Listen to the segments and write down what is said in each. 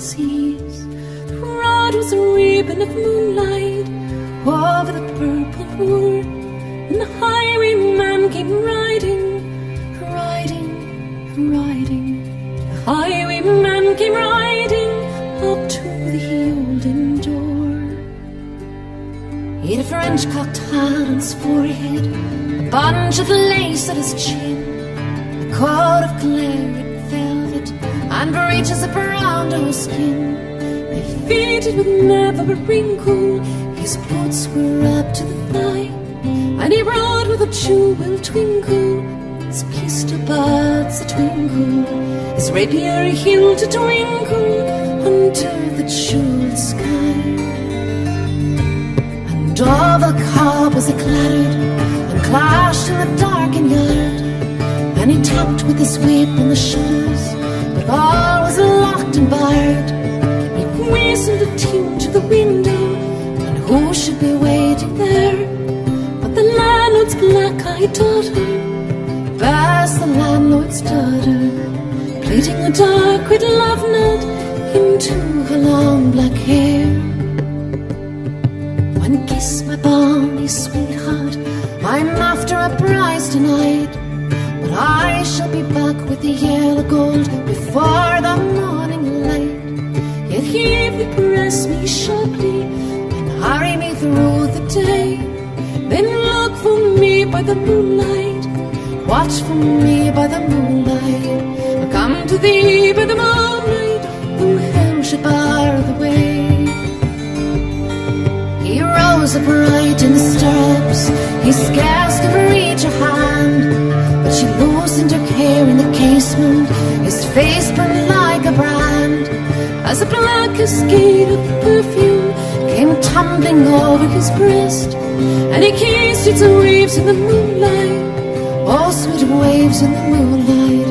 seas. The road was a ribbon of moonlight over the purple moor, and the highwayman came riding, riding, riding. The highwayman came riding up to the olden door. He had a French cocked hat on his forehead, a bunch of lace at his chin, a coat of claret and breeches of brown doe skin. They fitted with never a wrinkle. His boots were up to the thigh, and he rode with a jewel twinkle. His pistol buds a twinkle, his rapier hilt a twinkle under the jeweled sky. And all the cobbles he clattered and clashed in the darkened yard. And he tapped with his whip on the shutters, and barred. He whistled a tune to the window, and who should be waiting there but the landlord's black-eyed daughter? Bess, the landlord's daughter, plaiting a dark red love knot into her long black hair. One kiss, my bonny sweetheart. I'm after a prize tonight, but I shall be back with the yellow gold before by the moonlight, watch for me by the moonlight. I'll come to thee by the moonlight, hell should bar the way. He rose upright in the stirrups, he scarce could reach her hand. But she loosened her hair in the casement, his face burned like a brand. As a black cascade of perfume tumbling over his breast, and he kissed its waves in the moonlight. Oh, sweet waves in the moonlight,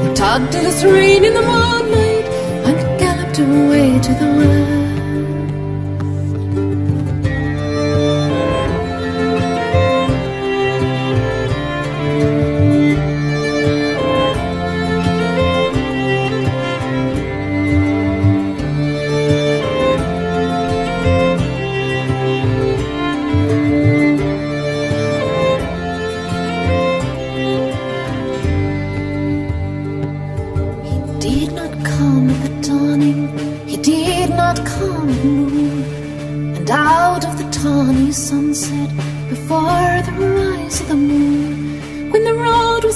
they tugged at his rein in the moonlight, and galloped away to the west.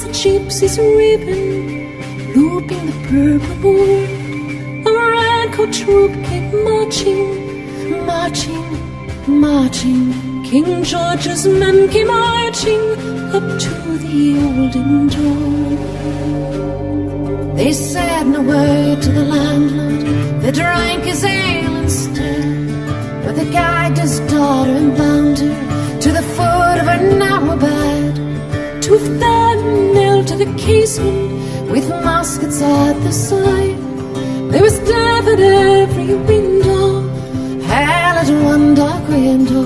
A gypsy's ribbon, looping the purple moor, a red coat troop came marching, marching, marching. King George's men came marching up to the olden door. They said no word to the landlord, with muskets at the side. There was death at every window, hell at one dark window.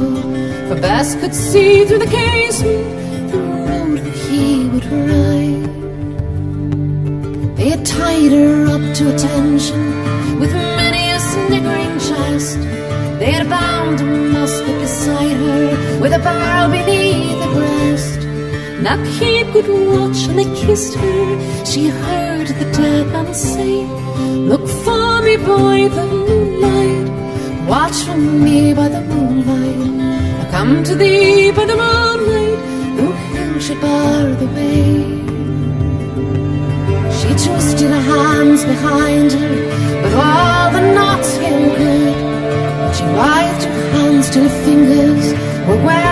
For Bess could see through the casement the road that he would ride. They had tied her up to attention with many a sniggering jest. They had bound a musket beside her with a barrel beneath the breast. Now keep good watch and they kissed her. She heard the dead man say, Look for me by the moonlight, watch for me by the moonlight. I come to thee by the moonlight, though hell should bar the way. She twisted her hands behind her, but all the knots felt good. She writhed her hands till her fingers were wet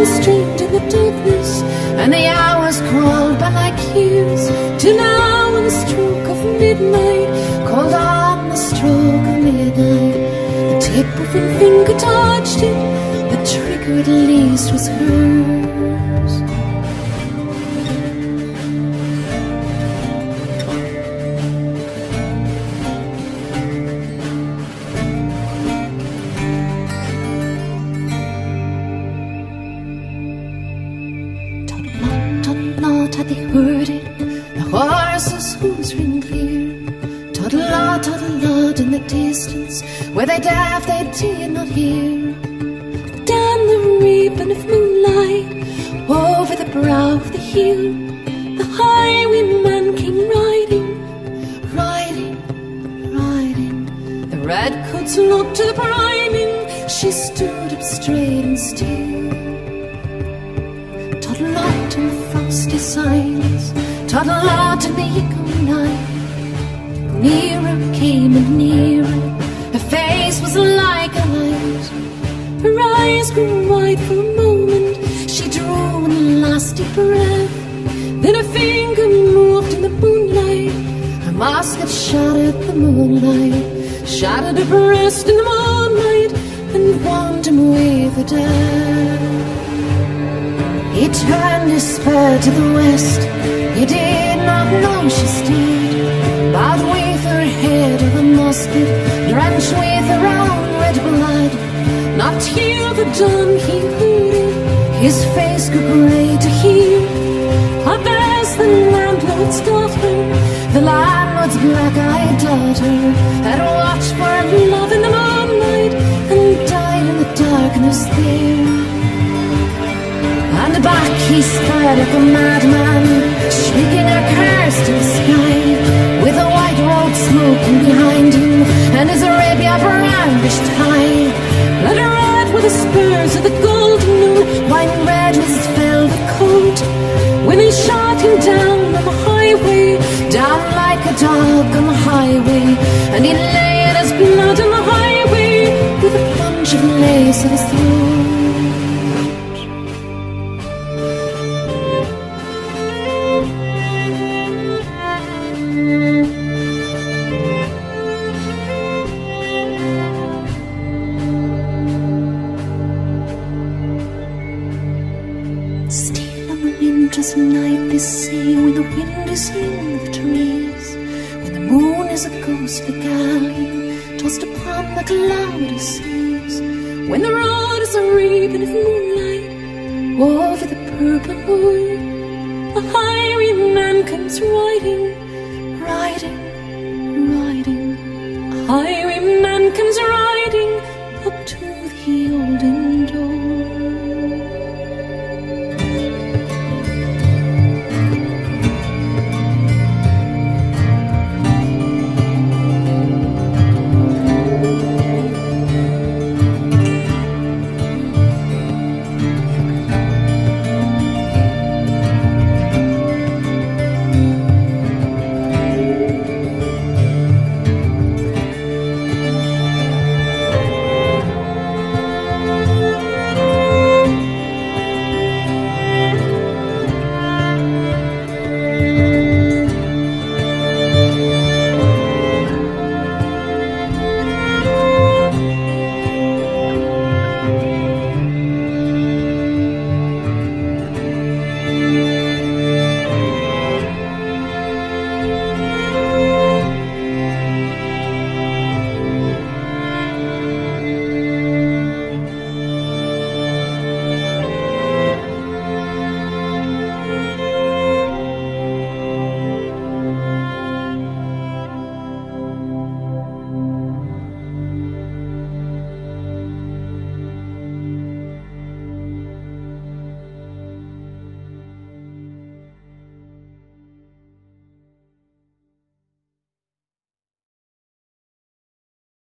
and strained in the darkness, and the hours crawled by like years. Till now, in the stroke of midnight, called on the stroke of midnight, the tip of her finger touched it. The trigger at least was hers. They heard it, the horses' hooves ring clear. Toddle-a, toddle-a in the distance, where they deaf they did not hear. Down the ribbon of moonlight, over the brow of the hill, the highwayman came riding, riding, riding. The redcoats looked to the priming, she stood up straight and still. The frosty silence, toddle-a in the echo night. Nearer came and nearer, her face was like a light. Her eyes grew wide for a moment, she drew one last deep breath. Then her finger moved in the moonlight, her mask had shattered the moonlight, shattered her breast in the moonlight, and warmed him with a death. Turned his spur to the west, he did not know she stood, bowed with her head of a musket, drenched with her own red blood. Not till the dawn he hooted, his face grew grey to. Up as the landlord's daughter, the landlord's black-eyed daughter, he sped like a madman, shrieking a curse to the sky, with a white road smoking behind him, and his rapier brandished high. Blood red were the spurs of the golden moon, wine red was his velvet coat. When they shot him down on the highway, down like a dog on the highway, and he lay in his blood on the highway, with a bunch of lace at his throat. Winter's night they say when the wind is in the trees, when the moon is a ghostly galley tossed upon the cloudy seas, when the road is a ribbon of moonlight over the purple moon, a highwayman comes riding, riding, riding. A highwayman comes riding.